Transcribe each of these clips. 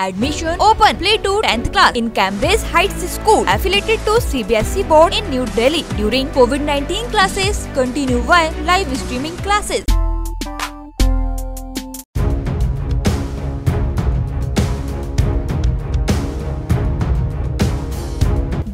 Admission open. Play to 10th class in Cambridge Heights School affiliated to CBSE board in New Delhi. During COVID-19 classes continue via live streaming classes.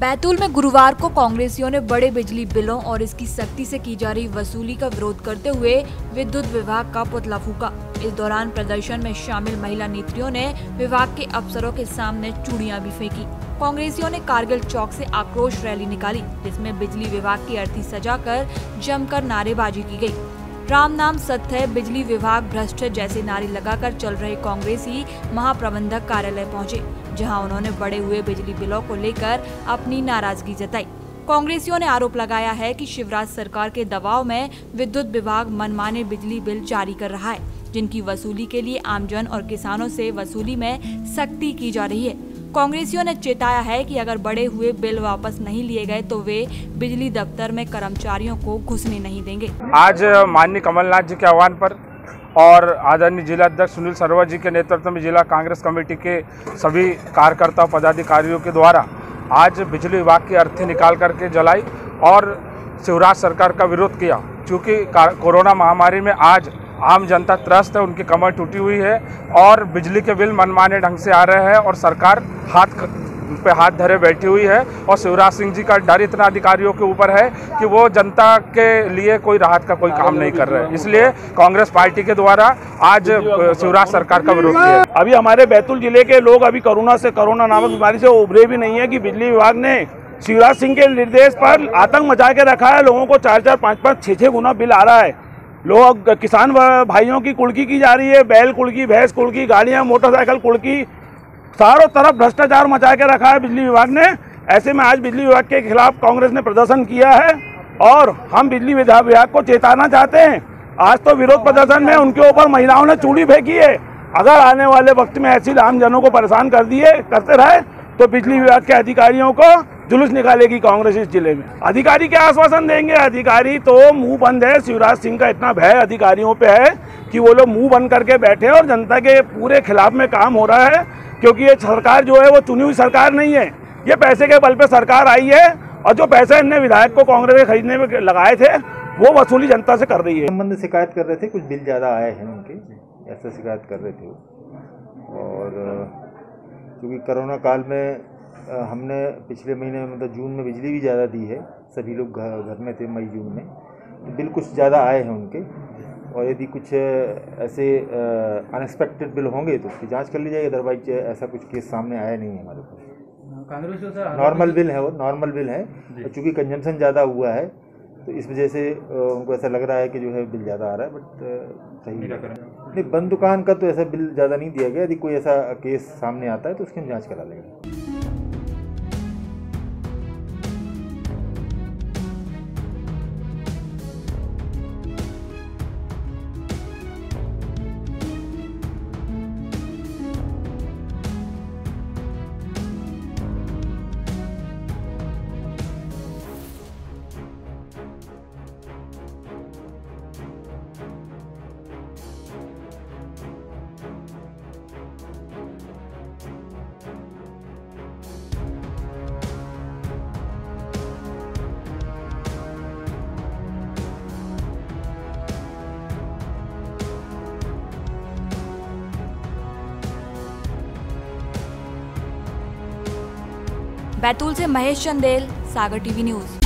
Betul में गुरुवार को कांग्रेसियों ने बड़े बिजली बिलों और इसकी सख्ती से की जा रही वसूली का विरोध करते हुए विद्युत विभाग का पुतला फूका इस दौरान प्रदर्शन में शामिल महिला नेत्रियों ने विभाग के अफसरों के सामने चूड़ियां भी फेंकी कांग्रेसियों ने कारगिल चौक से आक्रोश रैली निकाली जिसमे बिजली विभाग की अर्थी कर जमकर नारेबाजी की गयी राम नाम सत्य है बिजली विभाग भ्रष्ट जैसे नारे लगाकर चल रहे कांग्रेसी महाप्रबंधक कार्यालय पहुंचे जहां उन्होंने बढ़े हुए बिजली बिलों को लेकर अपनी नाराजगी जताई कांग्रेसियों ने आरोप लगाया है कि शिवराज सरकार के दबाव में विद्युत विभाग मनमाने बिजली बिल जारी कर रहा है जिनकी वसूली के लिए आमजन और किसानों से वसूली में सख्ती की जा रही है कांग्रेसियों ने चेताया है कि अगर बड़े हुए बिल वापस नहीं लिए गए तो वे बिजली दफ्तर में कर्मचारियों को घुसने नहीं देंगे आज माननीय कमलनाथ जी के आह्वान पर और आदरणीय जिला अध्यक्ष सुनील सरोवर जी के नेतृत्व में जिला कांग्रेस कमेटी के सभी कार्यकर्ता पदाधिकारियों के द्वारा आज बिजली विभाग की अर्थी निकाल करके जलाई और शिवराज सरकार का विरोध किया क्योंकि कोरोना महामारी में आज आम जनता त्रस्त है उनकी कमर टूटी हुई है और बिजली के बिल मनमाने ढंग से आ रहे हैं और सरकार हाथ पे हाथ धरे बैठी हुई है और शिवराज सिंह जी का डर इतना अधिकारियों के ऊपर है कि वो जनता के लिए कोई राहत का कोई काम नहीं कर रहे इसलिए कांग्रेस पार्टी के द्वारा आज शिवराज सरकार का विरोध किया अभी हमारे बैतूल जिले के लोग अभी कोरोना से कोरोना नामक बीमारी से उभरे भी नहीं है कि बिजली विभाग ने शिवराज सिंह के निर्देश पर आतंक मचा के रखा है लोगों को चार चार पाँच पाँच छः छः गुना बिल आ रहा है लोग किसान भाइयों की कुड़की की जा रही है बैल कुड़की भैंस कुड़की गाड़ियाँ मोटरसाइकिल कुड़की चारों तरफ भ्रष्टाचार मचा के रखा है बिजली विभाग ने ऐसे में आज बिजली विभाग के खिलाफ कांग्रेस ने प्रदर्शन किया है और हम बिजली विभाग को चेताना चाहते हैं आज तो विरोध प्रदर्शन में उनके ऊपर महिलाओं ने चूड़ी फेंकी है अगर आने वाले वक्त में ऐसी आमजनों को परेशान कर दिए करते रहे तो बिजली विभाग के अधिकारियों को जुलूस निकालेगी कांग्रेस इस जिले में अधिकारी क्या आश्वासन देंगे अधिकारी तो मुंह बंद है शिवराज सिंह का इतना भय अधिकारियों पे है कि वो लोग मुंह बंद करके बैठे और जनता के पूरे खिलाफ में काम हो रहा है क्योंकि ये सरकार जो है वो चुनी हुई सरकार नहीं है ये पैसे के बल पर सरकार आई है और जो पैसे इनने विधायक को कांग्रेस के खरीदने में लगाए थे वो वसूली जनता से कर रही है संबंध शिकायत कर रहे थे कुछ बिल ज़्यादा आए हैं उनके ऐसा शिकायत कर रहे थे और क्योंकि कोरोना काल में हमने पिछले महीने मतलब जून में बिजली भी ज़्यादा दी है सभी लोग घर में थे मई जून में तो बिल कुछ ज़्यादा आए हैं उनके और यदि कुछ ऐसे अनएक्सपेक्टेड बिल होंगे तो उसकी जांच कर ली जाएगी अदरवाइज ऐसा कुछ केस सामने आया नहीं है हमारे पास नॉर्मल हाँ, बिल है वो नॉर्मल बिल है और चूँकि कंजम्पशन ज़्यादा हुआ है तो इस वजह से उनको ऐसा लग रहा है कि जो है बिल ज़्यादा आ रहा है बट सही नहीं बंद दुकान का तो ऐसा बिल ज़्यादा नहीं दिया गया यदि कोई ऐसा केस सामने आता है तो उसकी हम जाँच करा लेंगे बैतूल से महेश चंदेल सागर टीवी न्यूज़